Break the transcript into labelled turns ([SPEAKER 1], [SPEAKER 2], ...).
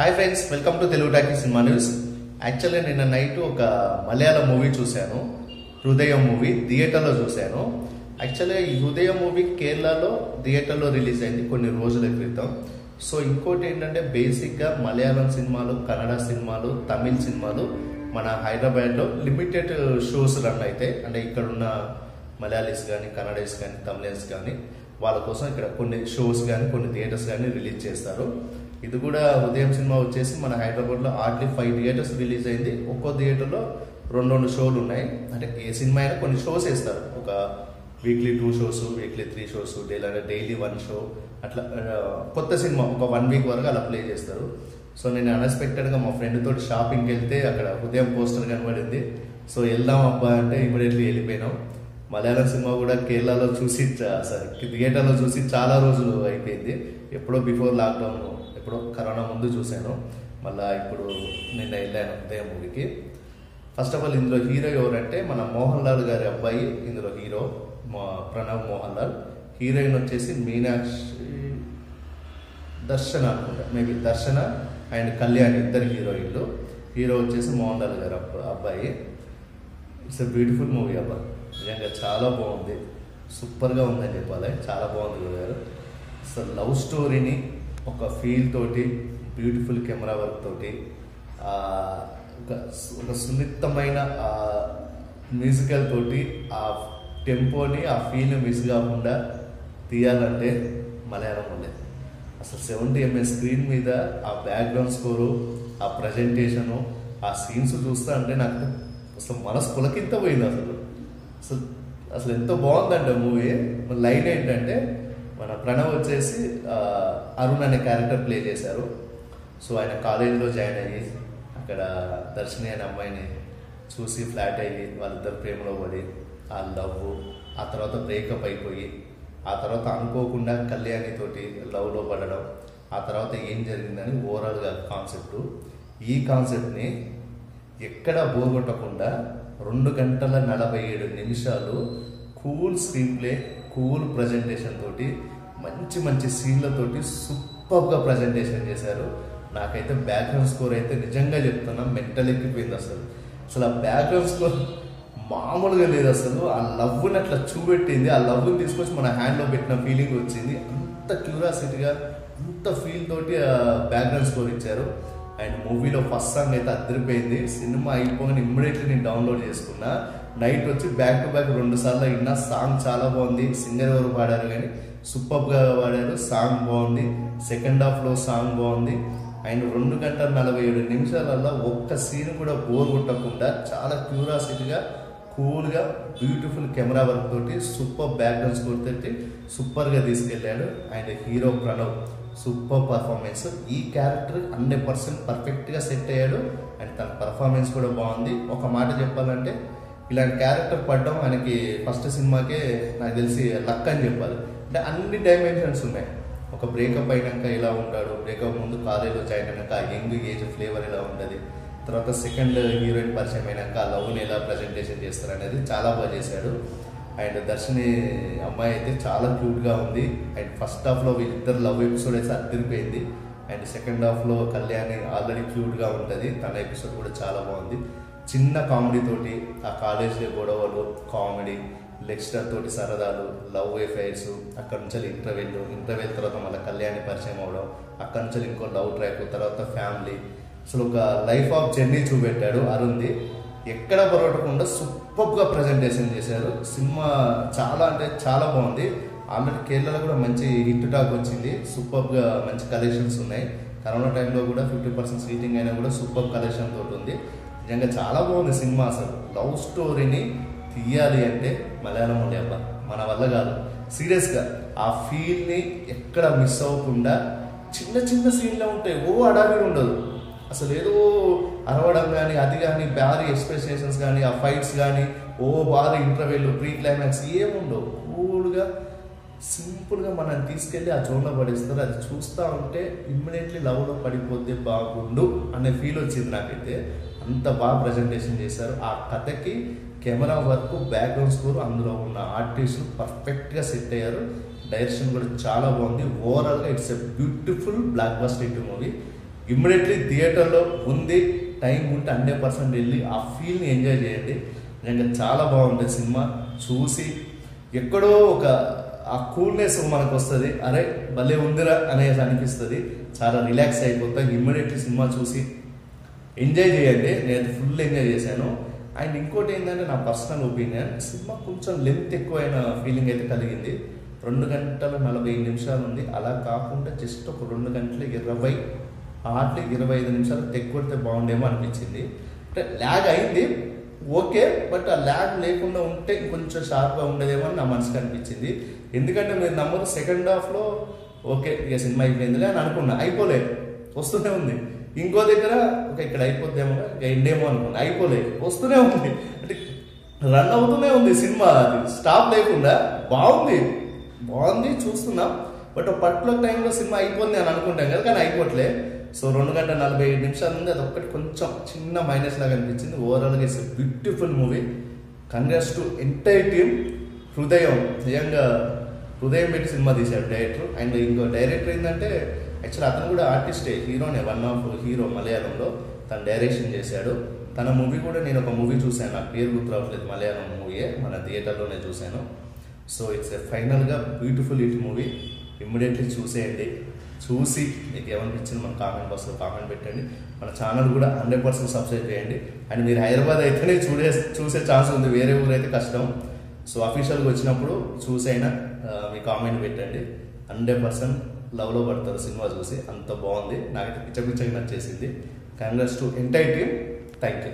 [SPEAKER 1] Hi friends welcome to Telugu talkie cinema news యాక్చువల్గా నిన్న night ఒక మలయాళం మూవీ చూశాను. హృదయం మూవీ థియేటర్లో చూశాను. యాక్చువల్గా ఈ హృదయం మూవీ కేరళలో థియేటర్లో రిలీజ్ అయింది కొన్ని రోజుల క్రితం. సో ఇంకోటి ఏంటంటే బేసిక్గా మలయాళం సినిమాలు కన్నడ సినిమాలు తమిళ్ సినిమాలు మన హైదరాబాద్లో లిమిటెడ్ షోస్ రన్ అవుతాయి అంటే ఇక్కడ ఉన్న మలయాళీస్ కానీ కన్నడీస్ కానీ తమిళన్స్ కానీ వాళ్ళ కోసం ఇక్కడ కొన్ని షోస్ కానీ కొన్ని థియేటర్స్ కానీ రిలీజ్ చేస్తారు. ఇది కూడా ఉదయం సినిమా వచ్చేసి మన హైదరాబాద్లో ఆర్ట్లీ ఫైవ్ థియేటర్స్ రిలీజ్ అయింది. ఒక్కో థియేటర్లో రెండు రెండు షోలు ఉన్నాయి. అంటే ఏ సినిమా అయినా కొన్ని షోస్ వేస్తారు. ఒక weekly two shows weekly three shows daily daily one show అట్లా కొత్త సినిమా ఒక వన్ వీక్ వరకు అలా ప్లే చేస్తారు. సో నేను అన్ఎక్స్పెక్టెడ్గా మా ఫ్రెండ్తో షాపింగ్కి వెళ్తే అక్కడ ఉదయం పోస్టర్ కనబడింది. సో వెళ్దాం అబ్బా అంటే ఇమీడియట్లీ వెళ్ళిపోయినాం. మలయాళం సినిమా కూడా కేరళలో చూసి సారీ థియేటర్లో చూసి చాలా రోజులు అయిపోయింది. ఎప్పుడో బిఫోర్ లాక్డౌన్ ఎప్పుడో కరోనా ముందు చూశాను. మళ్ళా ఇప్పుడు నిన్న వెళ్ళాను ఉదయం మూవీకి. ఫస్ట్ ఆఫ్ ఆల్ ఇందులో హీరో ఎవరంటే మన మోహన్ లాల్ గారి అబ్బాయి ఇందులో హీరో మా ప్రణవ్ మోహన్ లాల్. హీరోయిన్ వచ్చేసి మీనాక్షి దర్శన అనుకుంటా. మేబీ దర్శన అండ్ కళ్యాణ్ ఇద్దరు హీరోయిన్లు. హీరో వచ్చేసి మోహన్ లాల్ గారు అబ్బాయి. ఇట్స్ ఎ బ్యూటిఫుల్ మూవీ అబ్బా. నిజంగా చాలా బాగుంది. సూపర్గా ఉందని చెప్పాలి. చాలా బాగుంది గారు. అసలు లవ్ స్టోరీని ఒక ఫీల్ తోటి బ్యూటిఫుల్ కెమెరా వర్క్ తోటి ఒక ఒక సున్నితమైన మ్యూజికల్ తోటి ఆ టెంపోని ఆ ఫీల్ని మిస్ కాకుండా తీయాలంటే మలయాళం ఉండేది అసలు సెవెంటీ ఎంఏ స్క్రీన్ మీద ఆ బ్యాక్గ్రౌండ్ స్కోరు ఆ ప్రజెంటేషను ఆ సీన్స్ చూస్తా అంటే నాకు అసలు మనసు పులకింత పోయింది అసలు. అసలు అసలు ఎంత బాగుందంటే మూవీ లైన్ ఏంటంటే మన ప్రణవ్ వచ్చేసి అరుణ్ అనే క్యారెక్టర్ ప్లే చేశారు. సో ఆయన కాలేజీలో జాయిన్ అయ్యి అక్కడ దర్శిని అనే అమ్మాయిని చూసి ఫ్లాట్ అయ్యి వాళ్ళిద్దరు ప్రేమలో పడి ఆ లవ్ ఆ తర్వాత బ్రేకప్ అయిపోయి ఆ తర్వాత అనుకోకుండా కళ్యాణి తోటి లవ్లో పడడం ఆ తర్వాత ఏం జరిగిందని ఓవరాల్గా కాన్సెప్ట్ ఈ కాన్సెప్ట్ని ఎక్కడ బోగొట్టకుండా రెండు గంటల నలభై ఏడు నిమిషాలు cool screenplay cool presentation తోటి మంచి మంచి సీన్లతోటి సూపర్గా ప్రజెంటేషన్ చేశారు. నాకైతే బ్యాక్గ్రౌండ్ స్కోర్ అయితే నిజంగా చెప్తున్నా మెంటల్ ఎక్కిపోయింది అసలు. అసలు ఆ బ్యాక్గ్రౌండ్ స్కోర్ మామూలుగా లేదు అసలు. ఆ లవ్ని అట్లా చూపెట్టింది. ఆ లవ్ని తీసుకొచ్చి మన హ్యాండ్లో పెట్టిన ఫీలింగ్ వచ్చింది. అంత క్యూరియాసిటీగా అంత ఫీల్ తోటి ఆ బ్యాక్గ్రౌండ్ స్కోర్ ఇచ్చారు. అండ్ మూవీలో ఫస్ట్ సాంగ్ అయితే అదిరిపోయింది. సినిమా అయిపోగానే ఇమ్మీడియట్లీ నేను డౌన్లోడ్ చేసుకున్నా. నైట్ వచ్చి బ్యాక్ టు బ్యాక్ రెండు సార్లు విన్నా సాంగ్ చాలా బాగుంది. సింగర్ ఎవరు పాడారు కానీ సూపర్గా పాడారు. సాంగ్ బాగుంది. సెకండ్ హాఫ్లో సాంగ్ బాగుంది. అండ్ రెండు గంటల నలభై ఏడు నిమిషాలలో ఒక్క సీన్ కూడా బోర్ కొట్టకుండా చాలా క్యూరాసిటీగా కూల్గా బ్యూటిఫుల్ కెమెరా వర్క్ తోటి సూపర్ బ్యాక్గ్రౌండ్ స్కోర్ తోటి సూపర్గా తీసుకెళ్ళాడు and hero Pranav. Super performance ఈ క్యారెక్టర్ హండ్రెడ్ పర్సెంట్ పర్ఫెక్ట్గా సెట్ అయ్యాడు. అండ్ తన పర్ఫార్మెన్స్ కూడా బాగుంది. ఒక మాట చెప్పాలంటే ఇలాంటి క్యారెక్టర్ పడడం ఆయనకి ఫస్ట్ సినిమాకే నాకు తెలిసి లక్ అని చెప్పాలి. అంటే అన్ని డైమెన్షన్స్ ఉన్నాయి. ఒక బ్రేకప్ అయినాక ఎలా ఉంటాడు బ్రేకప్ ముందు కాలేజ్లో జాయిన్ అయినాక ఆ యంగ్ ఏజ్ ఫ్లేవర్ ఎలా ఉంటుంది తర్వాత సెకండ్ హీరోయిన్ పరిచయం అయినాక ఆ లవ్ని ఎలా ప్రజెంటేషన్ చేస్తారు అనేది చాలా బాగా చేశాడు. అండ్ దర్శని అమ్మాయి అయితే చాలా క్యూట్గా ఉంది. అండ్ ఫస్ట్ హాఫ్లో వీళ్ళిద్దరు లవ్ ఎపిసోడ్ అయితే అద్దరిపోయింది అండ్ సెకండ్ హాఫ్లో కళ్యాణి ఆల్రెడీ క్యూట్గా ఉంటుంది. తన ఎపిసోడ్ కూడా చాలా బాగుంది. చిన్న కామెడీ తోటి ఆ కాలేజీలో గొడవలు కామెడీ లెక్చరర్ తోటి సరదాలు లవ్ ఎఫైర్స్ అక్కడ నుంచి ఇంటర్వెల్ ఇంటర్వెల్ తర్వాత మళ్ళీ కళ్యాణి పరిచయం అవ్వడం అక్కడ నుంచి ఇంకో లవ్ ట్రాక్ తర్వాత ఫ్యామిలీ అసలు ఒక లైఫ్ ఆఫ్ జర్నీ చూపెట్టాడు అరుణ్ది ఎక్కడ పొరగకుండా సూపర్గా ప్రజెంటేషన్ చేశారు. సినిమా చాలా అంటే చాలా బాగుంది. ఆల్రెడీ కేరళలో కూడా మంచి హిట్ టాక్ వచ్చింది. సూపర్గా మంచి కలెక్షన్స్ ఉన్నాయి. కరోనా టైంలో కూడా ఫిఫ్టీ పర్సెంట్ సీటింగ్ అయినా కూడా సూపర్ కలెక్షన్ తోటి ఉంది. నిజంగా చాలా బాగుంది సినిమా అసలు. లవ్ స్టోరీని తీయాలి అంటే మలయాళం ఉండే మన వల్ల కాదు. సీరియస్గా ఆ ఫీల్ని ఎక్కడ మిస్ అవ్వకుండా చిన్న చిన్న సీన్లో ఉంటాయి. ఓ అడావిడి ఉండదు. అసలు ఏదో అరవడం కానీ అది కానీ భారీ ఎక్స్ప్రెషన్స్ కానీ ఆ ఫైట్స్ కానీ ఓ భారీ ఇంటర్వెల్ ప్రీ క్లైమాక్స్ ఏముండవు. కూల్గా సింపుల్గా మనం తీసుకెళ్ళి ఆ జోన్లో పడేస్తారు. అది చూస్తూ ఉంటే ఇమ్మీడియట్లీ లవ్లో పడిపోతే బాగుండు అనే ఫీల్ వచ్చింది నాకైతే. అంత బాగా ప్రజెంటేషన్ చేశారు. ఆ కథకి కెమెరా వర్క్ బ్యాక్గ్రౌండ్ స్కోర్ అందులో ఉన్న ఆర్టిస్టులు పర్ఫెక్ట్గా సెట్ అయ్యారు. డైరెక్షన్ కూడా చాలా బాగుంది. ఓవరాల్గా it's a beautiful blockbuster ఇటు మూవీ. ఇమ్మీడియట్లీ థియేటర్లో ఉంది టైం ఉంటే హండ్రెడ్ పర్సెంట్ వెళ్ళి ఆ ఫీల్ని ఎంజాయ్ చేయండి. నిజంగా చాలా బాగుంటుంది సినిమా. చూసి ఎక్కడో ఒక ఆ కూల్నెస్ మనకు వస్తుంది. అరే భలే ఉందిరా అనేసి అనిపిస్తుంది. చాలా రిలాక్స్ అయిపోతాం ఇమ్మీడియట్లీ సినిమా చూసి ఎంజాయ్ చేయండి. నేను ఫుల్ ఎంజాయ్ చేశాను. అండ్ ఇంకోటి ఏంటంటే నా పర్సనల్ ఒపీనియన్ సినిమా కొంచెం లెంత్ ఎక్కువైన ఫీలింగ్ అయితే కలిగింది. రెండు గంటల నలభై నిమిషాలు ఉంది. అలా కాకుండా జస్ట్ ఒక రెండు గంటల ఇరవై ఆటలు ఇరవై ఐదు నిమిషాలు తెగ్గొడితే బాగుండేమో అనిపించింది. అంటే ల్యాగ్ అయింది. ఓకే బట్ ఆ ల్యాగ్ లేకుండా ఉంటే ఇంకొంచెం షార్ప్గా ఉండేదేమో అని నా మనసుకు అనిపించింది. ఎందుకంటే మీరు నమ్మరు సెకండ్ హాఫ్లో ఓకే ఇక సినిమా అయిపోయిందిలే అని అనుకున్నా. అయిపోలేదు. వస్తూనే ఉంది. ఇంకో దగ్గర ఒక ఇక్కడ అయిపోద్దేమో ఇక ఎండేమో అనుకున్నా. అయిపోలేదు. వస్తూనే ఉంది. అంటే రన్ అవుతూనే ఉంది సినిమా అది. స్టాప్ లేకుండా. బాగుంది. బాగుంది చూస్తున్నాం. బట్ ఒక పర్టికులర్ టైంలో సినిమా అయిపోయింది అని అనుకుంటాం కదా కానీ అయిపోవట్లే సో రెండు గంటల నలభై ఐదు నిమిషాలు ఉంది అది ఒక్కటి కొంచెం చిన్న మైనస్ లాగా అనిపించింది. ఓవరాల్గా it's beautiful movie congrats to entire team Hridayam నిజంగా హృదయం పెట్టి సినిమా తీశాడు డైరెక్టర్ అండ్ ఇంకో డైరెక్టర్ ఏంటంటే యాక్చువల్ అతను కూడా ఆర్టిస్టే హీరోనే వన్ ఆఫ్ హీరో మలయాళంలో. తను డైరెక్షన్ చేశాడు. తన మూవీ కూడా నేను ఒక మూవీ చూశాను. నాకు పేరు గుర్తు రావట్లేదు మలయాళం మూవీయే మన థియేటర్లోనే చూశాను. సో ఇట్స్ ఎ ఫైనల్గా బ్యూటిఫుల్ ఇట్ మూవీ ఇమ్మీడియట్లీ చూసేయండి. చూసి మీకు ఏమనిపించింది మన కామెంట్ బాక్స్లో కామెంట్ పెట్టండి. మన ఛానల్ కూడా హండ్రెడ్ పర్సెంట్ సబ్స్క్రైబ్ చేయండి. అండ్ మీరు హైదరాబాద్ అయితేనే చూడే చూసే ఛాన్స్ ఉంది. వేరే ఊరైతే కష్టం. సో అఫీషియల్గా వచ్చినప్పుడు చూసైనా మీ కామెంట్ పెట్టండి. హండ్రెడ్ పర్సెంట్ లవ్లో పడతారు సినిమా చూసి. అంత బాగుంది. నాకైతే పిచ్చ పిచ్చగా నచ్చేసింది. Congrats to entire team thank you